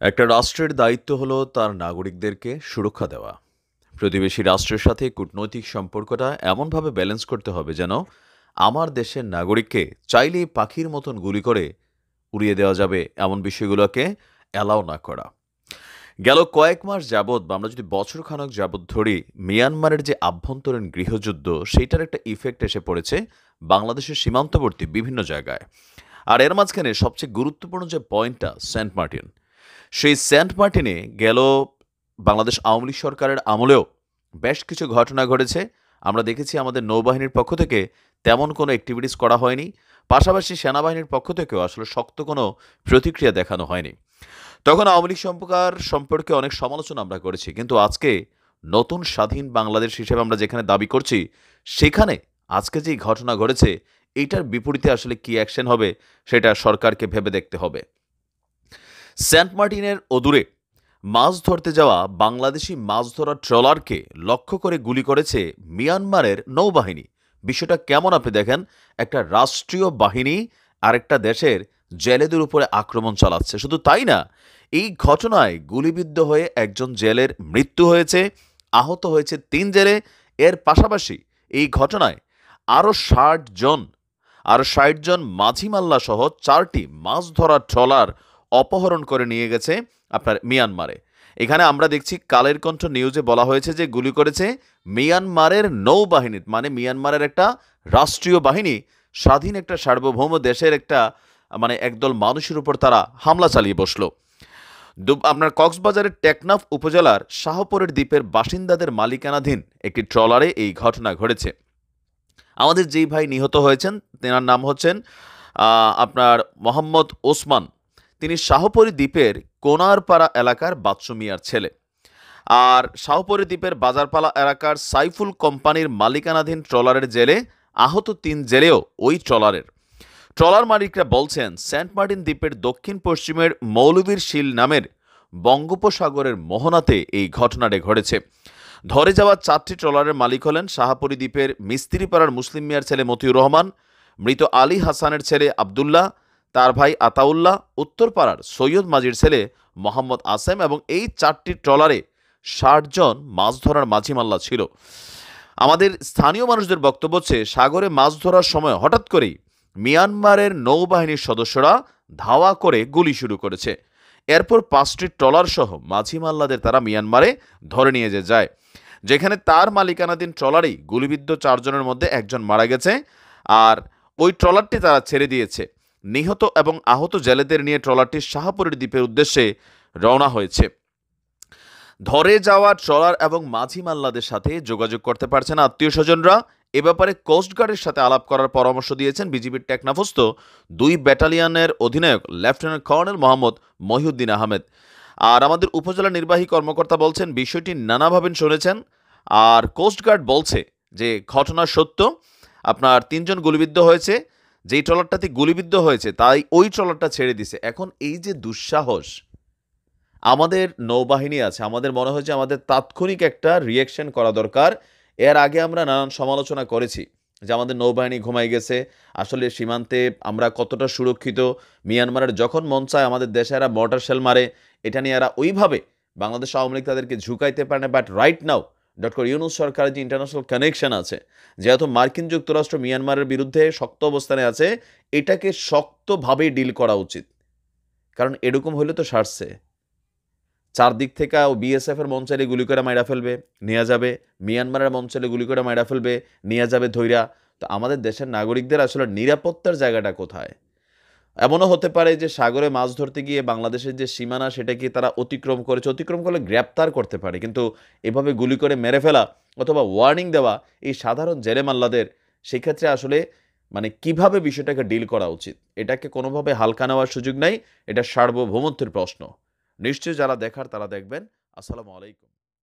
একটা রাষ্ট্রের দায়িত্ব হলো তার নাগরিকদেরকে সুরক্ষা দেওয়া। প্রতিবেশী রাষ্ট্রের সাথে কূটনৈতিক সম্পর্কটা এমনভাবে ব্যালেন্স করতে হবে যেন আমার দেশের নাগরিককে চাইলেই পাখির মতন গুলি করে উড়িয়ে দেওয়া যাবে এমন বিষয়গুলোকে অ্যালাউ না করা। গেল কয়েক মাস যাবৎ বা আমরা যদি বছর খানক যাবৎ ধরি, মিয়ানমারের যে আভ্যন্তরীণ গৃহযুদ্ধ, সেইটার একটা ইফেক্ট এসে পড়েছে বাংলাদেশের সীমান্তবর্তী বিভিন্ন জায়গায়। আর এর মাঝখানে সবচেয়ে গুরুত্বপূর্ণ যে পয়েন্টটা সেন্ট মার্টিন সেই সেন্ট মার্টিনে গেল বাংলাদেশ আওয়ামী লীগ সরকারের আমলেও বেশ কিছু ঘটনা ঘটেছে। আমরা দেখেছি আমাদের নৌবাহিনীর পক্ষ থেকে তেমন কোনো অ্যাক্টিভিটিস করা হয়নি। পাশাপাশি সেনাবাহিনীর পক্ষ থেকেও আসলে শক্ত কোনো প্রতিক্রিয়া দেখানো হয়নি। তখন আওয়ামী লীগ সম্পর্কার সম্পর্কে অনেক সমালোচনা আমরা করেছি। কিন্তু আজকে নতুন স্বাধীন বাংলাদেশ হিসেবে আমরা যেখানে দাবি করছি, সেখানে আজকে যেই ঘটনা ঘটেছে এইটার বিপরীতে আসলে কি অ্যাকশন হবে, সেটা সরকারকে ভেবে দেখতে হবে। সেন্ট মার্টিনের অদূরে মাছ ধরতে যাওয়া বাংলাদেশি মাছ ধরা ট্রলারকে লক্ষ্য করে গুলি করেছে মিয়ানমারের নৌবাহিনী। বিষয়টা কেমন আপনি দেখেন? একটা রাষ্ট্রীয় বাহিনী আরেকটা দেশের জেলেদের উপরে আক্রমণ চালাচ্ছে। শুধু তাই না, এই ঘটনায় গুলিবিদ্ধ হয়ে একজন জেলের মৃত্যু হয়েছে, আহত হয়েছে তিন জেলে। এর পাশাপাশি এই ঘটনায় আরও ষাট জন, আর ষাট জন মাঝি মাল্লা সহ চারটি মাছ ধরার ট্রলার অপহরণ করে নিয়ে গেছে আপনার মিয়ানমারে। এখানে আমরা দেখছি কালের কণ্ঠ নিউজে বলা হয়েছে যে গুলি করেছে মিয়ানমারের নৌবাহিনী মানে মিয়ানমারের একটা রাষ্ট্রীয় বাহিনী, স্বাধীন একটা সার্বভৌম দেশের একটা মানে একদল মানুষের উপর তারা হামলা চালিয়ে বসল। আপনার কক্সবাজারের টেকনাফ উপজেলার শাহপুরের দ্বীপের বাসিন্দাদের মালিকানাধীন একটি ট্রলারে এই ঘটনা ঘটেছে। আমাদের যেই ভাই নিহত হয়েছেন, তেনার নাম হচ্ছেন আপনার মোহাম্মদ ওসমান। তিনি শাহপরী দ্বীপের কোনারপাড়া এলাকার বাচ্চু মিয়ার ছেলে। আর শাহপরী দ্বীপের বাজারপালা এলাকার সাইফুল কোম্পানির মালিকানাধীন ট্রলারের জেলে আহত তিন জেলেও ওই ট্রলারের। ট্রলার মালিকরা বলছেন, সেন্ট মার্টিন দ্বীপের দক্ষিণ পশ্চিমের মৌলভীর শিল নামের বঙ্গোপসাগরের মোহনাতে এই ঘটনাটি ঘটেছে। ধরে যাওয়া চারটি ট্রলারের মালিক হলেন শাহাপুরী দ্বীপের মিস্ত্রিপাড়ার মুসলিম মিয়ার ছেলে মতিউর রহমান, মৃত আলী হাসানের ছেলে আবদুল্লাহ তার ভাই আতাউল্লাহ, উত্তরপাড়ার সৈয়দ মাজির ছেলে মোহাম্মদ আসেম এবং এই চারটি ট্রলারে ষাট জন মাছ ধরার মাঝিমাল্লা ছিল। আমাদের স্থানীয় মানুষদের বক্তব্য হচ্ছে, সাগরে মাছ ধরার সময় হঠাৎ করেই মিয়ানমারের নৌবাহিনীর সদস্যরা ধাওয়া করে গুলি শুরু করেছে। এরপর পাঁচটি ট্রলার সহ মাঝি মাল্লাদের তারা মিয়ানমারে ধরে নিয়ে যে যায়। যেখানে তার মালিকানাধীন ট্রলারেই গুলিবিদ্ধ চারজনের মধ্যে একজন মারা গেছে আর ওই ট্রলারটি তারা ছেড়ে দিয়েছে। নিহত এবং আহত জেলেদের নিয়ে ট্রলারটি শাহপুরের দ্বীপের উদ্দেশ্যে রওনা হয়েছে। ধরে যাওয়া ট্রলার এবং মাঝি মাল্লাদের সাথে যোগাযোগ করতে পারছে না আত্মীয় স্বজনরা। এ ব্যাপারে কোস্টগার্ডের সাথে আলাপ করার পরামর্শ দিয়েছেন বিজিবির টেকনাফস্থ দুই ব্যাটালিয়নের অধিনায়ক, লেফটেন্যান্ট কর্নেল মোহাম্মদ মহিউদ্দিন আহমেদ। আর আমাদের উপজেলা নির্বাহী কর্মকর্তা বলছেন, বিষয়টি নানাভাবে শুনেছেন। আর কোস্টগার্ড বলছে যে, ঘটনা সত্য। আপনার তিনজন গুলিবিদ্ধ হয়েছে। যেই ট্রলারটাতে গুলিবিদ্ধ হয়েছে, তাই ওই ট্রলারটা ছেড়ে দিছে। এখন এই যে দুঃসাহস, আমাদের নৌবাহিনী আছে, আমাদের মনে হয় যে আমাদের তাৎক্ষণিক একটা রিয়েকশন করা দরকার। এর আগে আমরা নানান সমালোচনা করেছি যে আমাদের নৌবাহিনী ঘুমাই গেছে, আসলে সীমান্তে আমরা কতটা সুরক্ষিত, মিয়ানমারের যখন মন চায় আমাদের দেশে এরা মর্টার শেল মারে, এটা নিয়ে এরা ওইভাবে বাংলাদেশ আওয়ামী লীগ তাদেরকে ঝুঁকাইতে পারে না but right now doctor Yunus সরকারের যে ইন্টারন্যাশনাল কানেকশন আছে যেহেতু মার্কিন যুক্তরাষ্ট্র মিয়ানমারের বিরুদ্ধে শক্ত অবস্থানে আছে, এটাকে শক্তভাবেই ডিল করা উচিত। কারণ এরকম হলে তো সারছে। চারদিক থেকে ও বিএসএফ এর মন চাইলে গুলি করে মাইরা ফেলবে, নিয়ে যাবে। মিয়ানমারের চাইলে গুলি করে মাইরা ফেলবে, নিয়ে যাবে ধৈরা তো আমাদের দেশের নাগরিকদের আসলে নিরাপত্তার জায়গাটা কোথায়? এমনও হতে পারে যে সাগরে মাছ ধরতে গিয়ে বাংলাদেশের যে সীমানা সেটাকে তারা অতিক্রম করেছে, অতিক্রম করলে গ্রেপ্তার করতে পারে। কিন্তু এভাবে গুলি করে মেরে ফেলা অথবা ওয়ার্নিং দেওয়া এই সাধারণ জেলে মাল্লাদের সেক্ষেত্রে আসলে মানে কীভাবে বিষয়টাকে ডিল করা উচিত? এটাকে কোনোভাবে হালকা নেওয়ার সুযোগ নাই, এটা সার্বভৌমত্বের প্রশ্ন। নিশ্চয়ই যারা দেখার তারা দেখবেন। আসসালামু আলাইকুম।